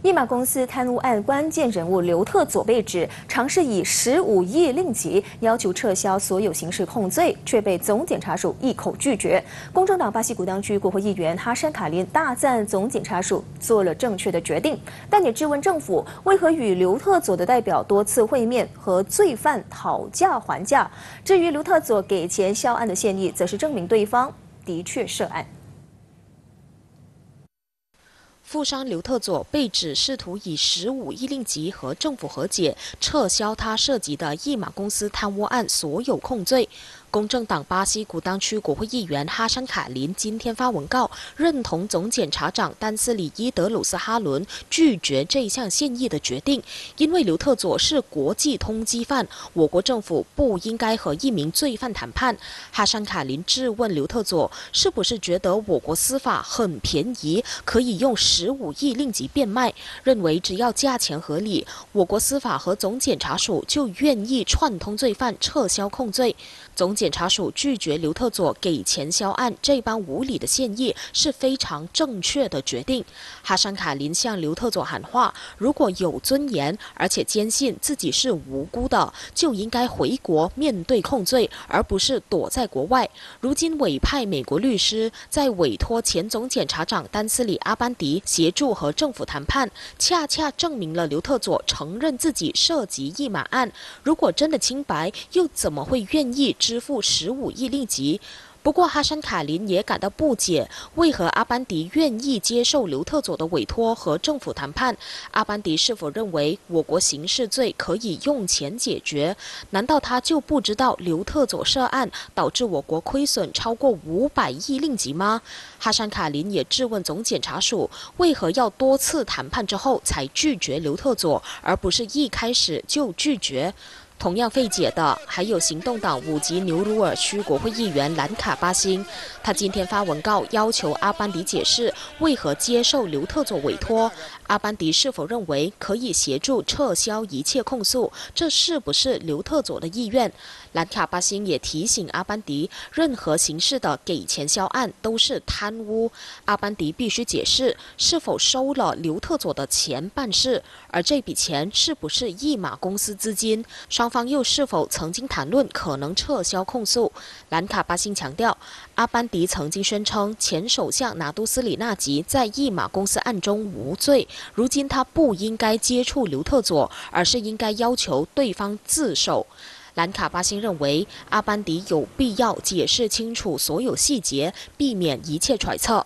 易马公司贪污案关键人物刘特佐被指尝试以十五亿令吉要求撤销所有刑事控罪，却被总检察署一口拒绝。公正党巴西古当区国会议员哈山卡林大赞总检察署做了正确的决定，但也质问政府为何与刘特佐的代表多次会面和罪犯讨价还价。至于刘特佐给钱销案的现役，则是证明对方的确涉案。富商刘特佐被指试图以十五亿令吉和政府和解，撤销他涉及的易马公司贪污案所有控罪。公正党巴西古当区国会议员哈山卡林今天发文告，认同总检察长丹斯里伊德鲁斯哈伦拒绝这项现役的决定，因为刘特佐是国际通缉犯，我国政府不应该和一名罪犯谈判。哈山卡林质问刘特佐，是不是觉得我国司法很便宜，可以用十五亿令吉变卖？认为只要价钱合理，我国司法和总检察署就愿意串通罪犯撤销控罪。总检检察署拒绝刘特佐给钱销案这般无理的建议是非常正确的决定。哈山卡林向刘特佐喊话：如果有尊严，而且坚信自己是无辜的，就应该回国面对控罪，而不是躲在国外。如今委派美国律师，在委托前总检察长丹斯里阿班迪协助和政府谈判，恰恰证明了刘特佐承认自己涉及一马案。如果真的清白，又怎么会愿意？支付付十五亿令吉。不过，哈山卡林也感到不解，为何阿班迪愿意接受刘特佐的委托和政府谈判？阿班迪是否认为我国刑事罪可以用钱解决？难道他就不知道刘特佐涉案导致我国亏损超过五百亿令吉吗？哈山卡林也质问总检察署，为何要多次谈判之后才拒绝刘特佐，而不是一开始就拒绝？同样费解的还有行动党五级牛鲁尔区国会议员兰卡巴辛，他今天发文告要求阿班迪解释为何接受刘特佐委托，阿班迪是否认为可以协助撤销一切控诉，这是不是刘特佐的意愿？兰卡巴辛也提醒阿班迪，任何形式的给钱销案都是贪污，阿班迪必须解释是否收了刘特佐的钱办事，而这笔钱是不是一马公司资金？双双。方又是否曾经谈论可能撤销控诉？兰卡巴辛强调，阿班迪曾经宣称前首相拿督斯里纳吉在一马公司案中无罪，如今他不应该接触刘特佐，而是应该要求对方自首。兰卡巴辛认为，阿班迪有必要解释清楚所有细节，避免一切揣测。